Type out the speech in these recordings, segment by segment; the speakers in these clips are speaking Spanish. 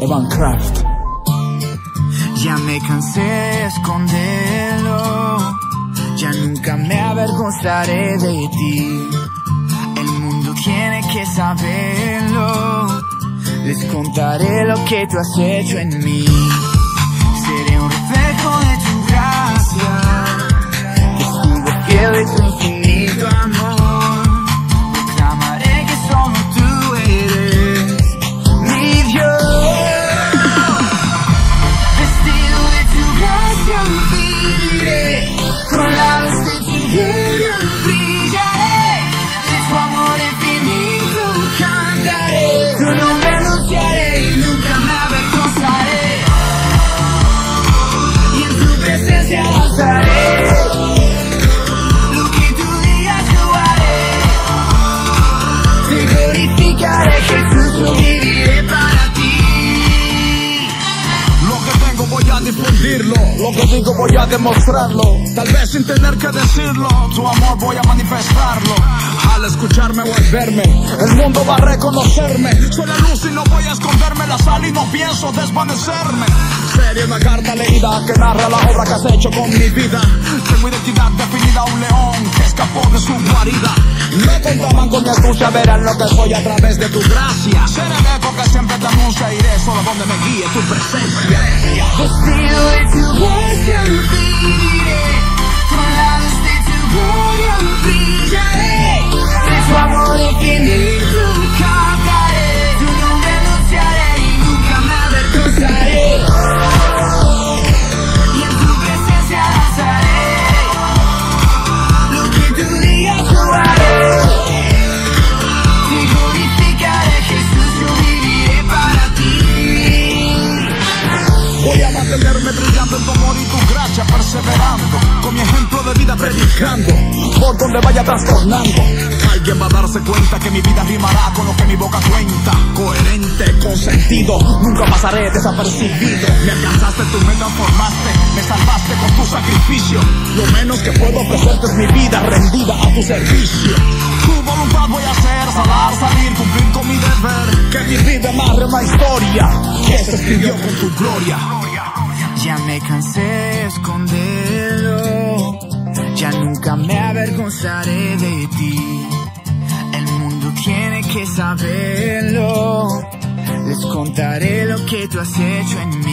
Evan Craft. Ya me cansé de esconderlo. Ya nunca me avergonzaré de ti. El mundo tiene que saberlo. Les contaré lo que tú has hecho en mí. Lo que digo voy a demostrarlo. Tal vez sin tener que decirlo, tu amor voy a manifestarlo. Al escucharme o al verme, el mundo va a reconocerme. Soy la luz y no voy a esconderme la sal y no pienso desvanecerme. Sería una carta leída que narra la obra que has hecho con mi vida. Tengo identidad definida, un león que escapó de su guarida. No contaban con mi escucha, verán lo que soy a través de tu gracia. Seré el eco que siempre te anuncia, iré solo donde me guíe tu presencia. something con mi ejemplo de vida predicando, por donde vaya trastornando. Alguien va a darse cuenta que mi vida rimará con lo que mi boca cuenta, coherente, con sentido, nunca pasaré desapercibido. Me alcanzaste, tú me transformaste, me salvaste con tu sacrificio. Lo menos que puedo ofrecerte es mi vida rendida a tu servicio. Tu voluntad voy a hacer, salar, salir, cumplir con mi deber. Que mi vida narre una historia que se escribió con tu gloria. Ya me cansé de nunca me avergonzaré de ti. El mundo tiene que saberlo, les contaré lo que tú has hecho en mí.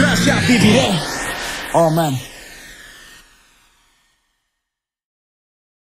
En tu amor y tu gracia viviré. Oh man.